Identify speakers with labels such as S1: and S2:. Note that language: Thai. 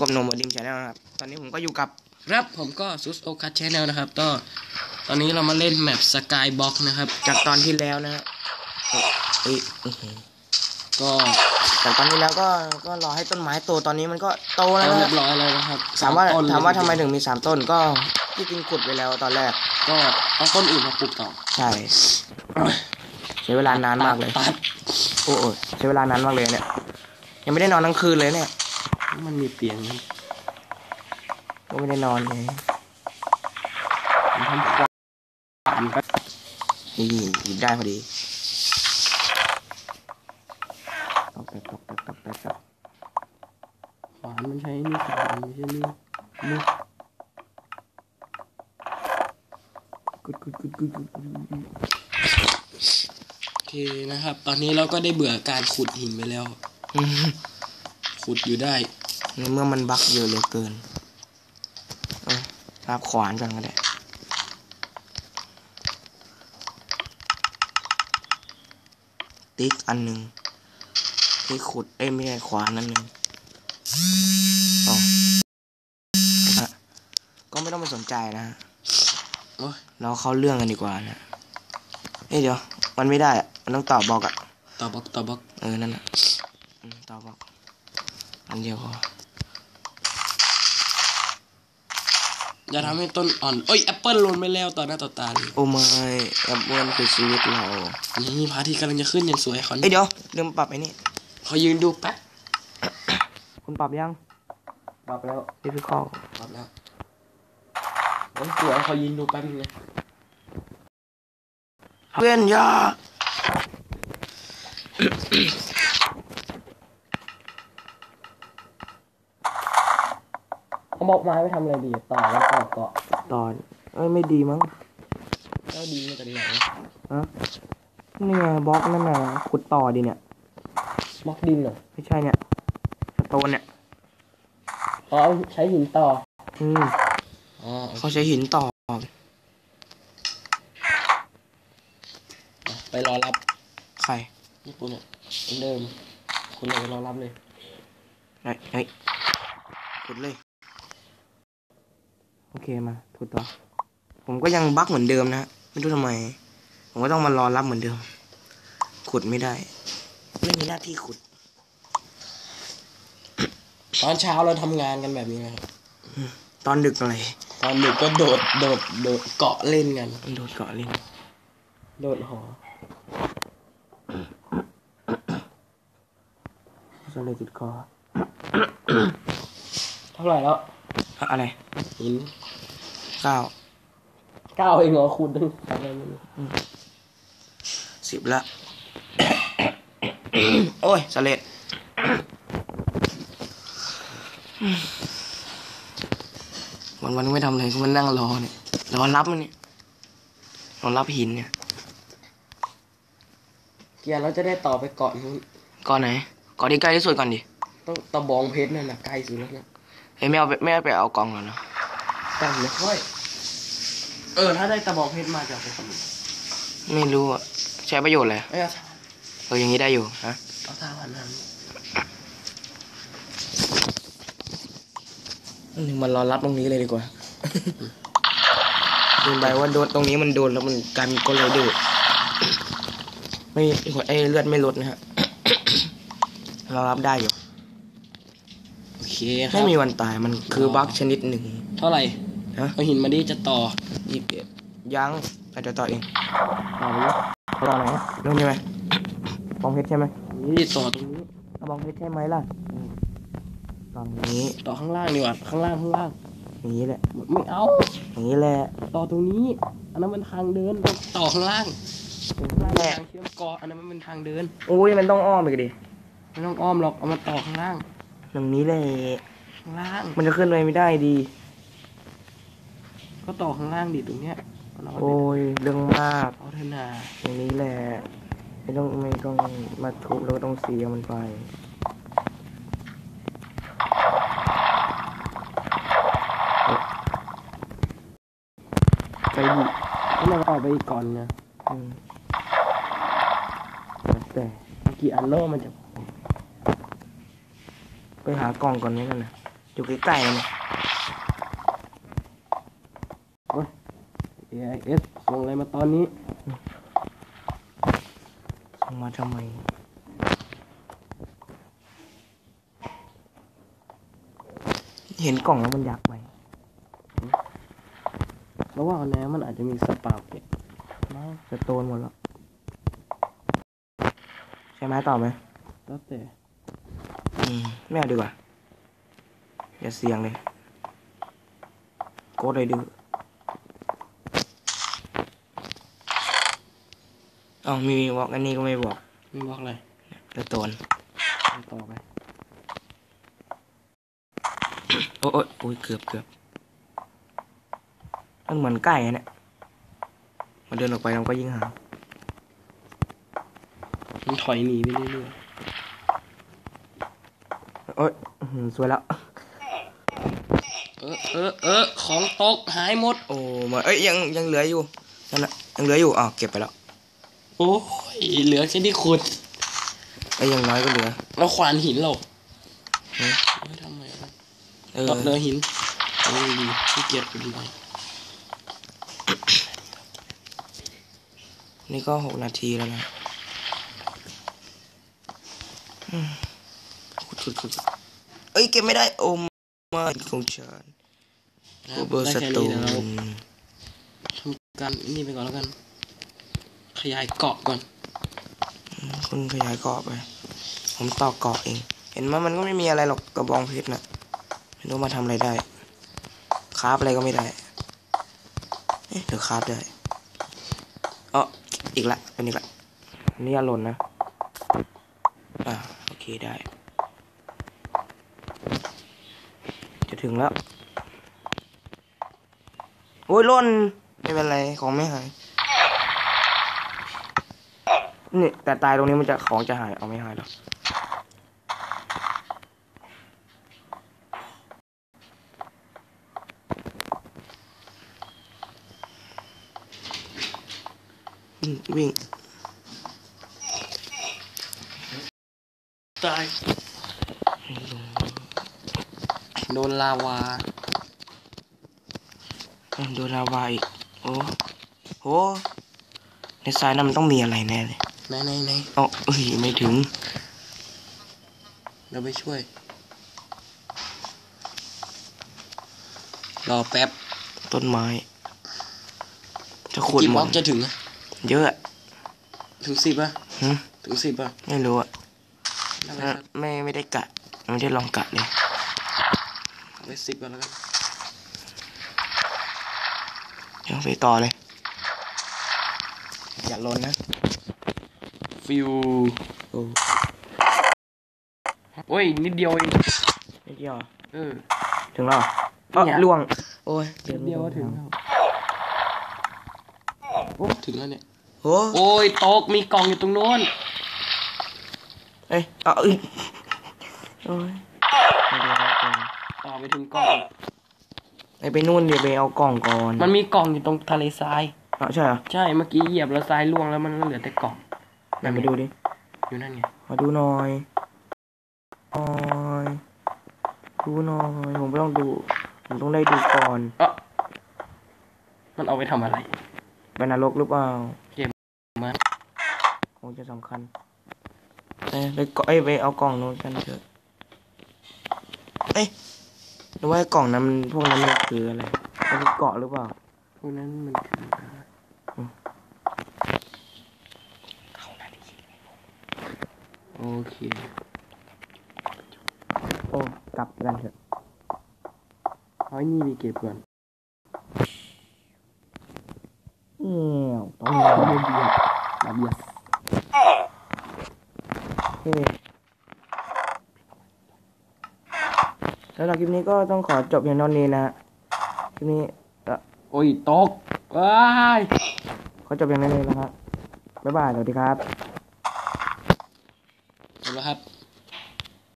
S1: กับโนมดิมชาแนลนะครับ ตอนนี้ผมก็อยู่กับ
S2: ครับผมก็ซุสโอคัสชแนลนะครับก็ตอนนี้เรามาเล่นแมปสกายบ็อกนะครับ
S1: จากตอนที่แล้วนะฮะเอ้ยอื้อหือ
S2: ก็
S1: จากตอนที่แล้วก็ก็รอให้ต้นไม้โตตอนนี้มันก็โตแล้ว
S2: เอา
S1: นะ
S2: เรี
S1: ฮะ
S2: ยบร้อยแล้วนะครับ
S1: ถามว่า
S2: ต้นเลย
S1: ถามว่าทำไมถึงมีสามต้นก็ที่จริงขุดไปแล้วตอนแรก
S2: ก็เอาต้นอื่นมาปลูกต่อ
S1: ใช่ ใช้เวลานานมากเลย
S2: ตัด
S1: โอ้โหใช้เวลานานมากเลยเนี่ย ยังไม่ได้นอนทั้งคืนเลยเนี่ย
S2: มันมีเตียงนะ
S1: ก็ไม่ได้นอนเลย
S2: มันทำความครับ
S1: นี่หยิบได้พอดีตอกแตกตอกแตกตอกแตกตอก
S2: ขวานมันใช้นี่ขวานไม่ใช่นี่นี่
S1: กุดกุดกุดกุดกุดกุดกุด
S2: โอเคนะครับ ตอนนี้เราก็ได้เบื่อการขุดหินไปแล้ว
S1: อืม
S2: ขุดอยู่ได้
S1: ในเมื่อมันบักเยอะเหลือเกินเออรับขวานก่อนก็ได้ติ๊กอันหนึ่งที่ขุดเอ้ยไม่ใช่ขวานนั่นหนึ่งอ๋อฮะก็ไม่ต้องไปสนใจนะฮะ
S2: โอ้ย
S1: เราเข้าเรื่องกันดีกว่านะเอ้ยเดี๋ยว มันไม่ได้อะมันต้องต่อบล็อกอะ
S2: ต่อบล็อกต่อบล็อก
S1: เออนั่นน่ะอืมต่อบล็อกอันเดียวพอ
S2: อย่าทำให้ต้นอ่อนเอ้ยแอปเปิลหล่นไปแล้วต่อหน้าต่อตาเลย
S1: โอ้ไม่แอปเปิลคือชีวิตเรา
S2: นี่พระอาทิตย์กำลังจะขึ้นอย่างสวยเขา
S1: เอ้ยเดี๋ยวลืมปรับไอ้นี่
S2: เขายืนดูแป๊บ
S1: คุณปรับยัง
S2: ปรับแล้ว
S1: พี่พี่คอ
S2: ปรับแล้วเฮ้ยสวยเขายืนดูแป๊บนึงนะ
S1: เพื่อนอยา
S2: เขาบอกไม้ไปทำอะไรดีต่อแล้วต่อเกาะ
S1: ตอนเอ้ยไม่ดีมั้ง
S2: ก็ดีมาจากไหน
S1: ฮะนี่ไงบล็อกนั่นน่ะขุดต่อดีเนี่ย
S2: บล็อกดินเหรอ
S1: ไม่ใช่เนี่ยสโตนเนี่ย
S2: เขาเอาใช้หินต่อ
S1: อืม
S2: อ๋อ
S1: เขาใช้หินต่อ
S2: ไปรอรับ
S1: ใคร
S2: ญี่ปุ่นอะเหมือนเดิม คุณเลยไปรอรับเลย
S1: เฮ้ยเฮ้ยขุดเลย โอเคมาขุดต่อ ผมก็ยังบั๊กเหมือนเดิมนะ ไม่รู้ทำไม ผมก็ต้องมารอรับเหมือนเดิม ขุดไม่ได้ ไม่มีหน้าที่ขุด
S2: ตอนเช้าเราทำงานกันแบบนี้นะครับ
S1: ตอนดึกอะไร
S2: ตอนดึกก็โดดโดดโดดเกาะเล่นกัน
S1: มันโดดเกาะลิ้น
S2: โดดหอ
S1: สเลยติดคอ
S2: เท่าไหร่แล้ว
S1: อะอะไร
S2: หิน
S1: เก้า
S2: เก้าเองเหรอคุณดึงอะไรไม่รู้
S1: สิบละ โอ้ยสเลดวันวันๆไม่ทำอะไรก็มันนั่งรอเนี่ยรอรับมันเนี่ยรอรับหินเนี่ย
S2: เกียร์เราจะได้ต่อไปเกาะนู้น
S1: ก่อนไหนก่อนที่ใกล้ที่สุดก่อนดิ
S2: ต้องตะบองเพชรนั่นนะใกล้สุดแล้วนะ
S1: เฮ้ยไม่เอาไปไม่เอาไปเอากล่องก่อนนะ
S2: ตั้งเลยค่อยเออ ถ้าได้ตะบองเพชรมาจะเอาไปทำอะไร
S1: ไม่รู้อะใช้ประโยชน์เลย
S2: เอ้ยเอา
S1: เอออย่างนี้ได้อยู่ฮะ
S2: เอาท่าวันนั้น
S1: หนึ่งมันรอรับตรงนี้เลยดีกว่าดูไปว่าโดนตรงนี้มันโดนแล้วมันกลายเป็นก้นเลยดูดไม่หัวไอ้เลือดไม่ลดนะฮะเรารับได้อยู่
S2: โอเคครั
S1: ไม่
S2: บ
S1: มีวันตายมันคือบั๊กชนิดหนึ่ง
S2: เท่าไหร่
S1: ฮะ
S2: เอาหินมาดิจะต่อ
S1: ยี่สิบเอ็ดยังอาจจะต่อเอง
S2: ต่อไปเลย
S1: ต่อไหนนู่นใช่ไหมบองเพชรใช่ไหม
S2: นี่ต่อตรงนี้
S1: เอาบองเพชรใช่ไหมล่ะตอนนี้
S2: ต่อข้างล่างดีกว่าข้างล่างข้างล่าง
S1: อย่างนี้แหละ
S2: ไม่เอา
S1: อย่างนี้แหละ
S2: ต่อตรงนี้ อันนั้นมันทางเดินต้องต่อข้างล่างข้างล่าง
S1: แหละ
S2: ทางเชื่อมเกาะอันนั้นมันเป็นทางเดิน
S1: โอ้ยมันต้องอ้อมไปดิ
S2: ไม่ต้องอ้อมหรอกเอามาต่อข้างล่าง
S1: ตรงนี้แหละ
S2: ข้างล่าง
S1: มันจะขึ้นไปไม่ได้ดี
S2: ก็ต่อข้างล่างดิตรงเนี้ยเอา
S1: โอ้ยเรื่องมาก
S2: เอาเถอะนา
S1: อย่างนี้แหละ ไม่ต้องไม่ต้องมาทุบแล้วก็ต้องเสียมันไป
S2: ไปดิให้มันต่อไปอีกก่อนนะ
S1: อืมแล้วแต่
S2: กี่อันโลมันจะ
S1: ไปหากล่องก่อนนี้กันนะอยู่ใกล้ๆเลยเนี่ย
S2: โอ้ย AIS ส่งอะไรมาตอนนี้
S1: ส่งมาทำไมเห็นกล่องแล้วมันอยากไป
S2: แล้วว่าแนวมันอาจจะมีสปาเก็ต
S1: ไม่จะโตนหมดแล้ว ใช่ไหมต่อไหม
S2: แล้วแต่
S1: อืม ไม่เอาดีกว่า อย่าเสี่ยงเลยโกดเลยดื้อเอ้ามีบอกอันนี้ก็ไม่บอก
S2: มีบล็อกอะไร
S1: จะโตน
S2: เอาต่อไป
S1: โอ้ยโอ้ยโอ้ยเกือบเกือบมันเหมือนไก่อะเนี่ยมันเดินออกไปเราก็ยิงหา
S2: มันถอยหนีไปเรื่อย
S1: โอ้ยอื้อหือสวยแล้ว
S2: ๆเออเออเออของตกหายหมด
S1: โอ้มาเอ้ยยังยังเหลืออยู่นั่นแหละยังเหลืออยู่อ่าวเก็บไปแล้ว
S2: โอ้ยเหลือแค่ที่ขุด
S1: ไอ้ยอยังน้อยก็เหลือ
S2: แล้วขวานหินเรา
S1: เฮ้ย
S2: ไม่ทำไมวะ
S1: เออ
S2: เหลือหินโอ้ยดีขี้เกียจขุดไป
S1: นี่ก็หกนาทีแล้วนะอืม ขุดขุดขุดเอ้ยเก็บไม่ได้โอ้มาของฉัน
S2: นะ
S1: โอเบอร์
S2: ได้
S1: ส
S2: แค่
S1: โต
S2: นี้
S1: น
S2: เดี๋ยวเราทำการนี่ไปก่อนแล้วกัน ขยายเกาะก่อน
S1: คุณขยายเกาะไป ผมต่อเกาะเอง เห็นไหมมันก็ไม่มีอะไรหรอกกระบองเพชรน่ะไม่รู้มาทำอะไรได้คราฟอะไรก็ไม่ได้เอ๊ะเดี๋ยวคราฟได้เอ๋ออีกละเป็นอีกละอันนี่อย่าหล่นนะ อ่า โอเคได้ จะ ถึงแล้วโอ้ยหล่น ไม่เป็นไร ของไม่หาย นี่แต่ตายตรงนี้มันจะของจะหาย เอาไม่หายหรอกวิ่งวิ่ง
S2: ตาย โดนลาวา
S1: โดนลาวาอีกโอ้โหในทรายนั้นมันต้องมีอะไรแน่เลย
S2: ไหนไหนไหน
S1: เอ๋อเอ้ยไม่ถึง
S2: เราไปช่วย รอแป๊บ
S1: ต้นไม้ จะขุด
S2: กี่
S1: ห
S2: บ
S1: ม
S2: ล็อ
S1: ด
S2: กจะถึงอะ
S1: เยอะอะ
S2: ถึงสิบอะ
S1: หึ
S2: ถึงสิบอะ
S1: ไม่รู้อะ
S2: เอาไป
S1: เอ่อไม่ไม่ได้กะ ไม่ได้ลองกะเลย
S2: เอา ไปสิบก่อนแล้วกัน
S1: เดี๋ยวไปต่อเลย อย่าลนนะ
S2: ฟิว
S1: โอ้
S2: โอ้ย นิดเดียวเอง
S1: ไม่เดียวอะ
S2: เออ
S1: ถึงแล้วเหรอเอ้อ
S2: เนี่ย
S1: ล่วง โอ้ย
S2: นิดเดียวก็ถึงแล้วโอ้ถึงแล้วเนี่ย
S1: โอ้
S2: โอ้ยตกมีกล่องอยู่ตรงโน้น
S1: เอ้ยเอาเอ้ยโอ้ยไม่ได้เอากล่อง
S2: ต่อ ไปถึงกล่อง
S1: ไอ้ไปนู่นเดี๋ยวไปเอากล่องก่อน
S2: มันมีกล่องอยู่ตรงทะเลทราย
S1: อ๋อใช่เหรอ
S2: ใช่เมื่อกี้เหยียบแล้วทรายล่วงแล้วมันก็เหลือแต่กล่อง
S1: ไหนไปดูดิ
S2: อยู่นั่นไง
S1: มาดูหน่อยออยดูหน่อยผมไม่ต้องดู ผมต้องได้ดูก่อน
S2: เออมันเอาไปทำอะไร
S1: ไปนรกหรือเปล่า
S2: เก็บมา
S1: คงจะสำคัญเอ้ยไปเกาะเอ้ยไปเอากล่องนู้นกันเถอะเอ้ย หรือว่าไอ้กล่องนั้นมันพวกนั้นมันคืออะไรมันคือเกาะหรือเปล่า
S2: พวกนั้นมันคือโอเค
S1: โอ้ กลับกันเถอะ
S2: เอาไอ้นี่ไปเก็บก่อน
S1: เอ้วต้อง
S2: เอา
S1: มี
S2: เบียร์มาเบียร์
S1: เฮ้ สำหรับคลิปนี้ก็ต้องขอจบอย่างเท่านี้นะฮะคลิปนี้เอ่อ
S2: โอ้ยตกว้าย
S1: ขอจบอย่างเท่านี้นะครับบ๊ายบายสวัสดีครับ
S2: จบแล้วครับ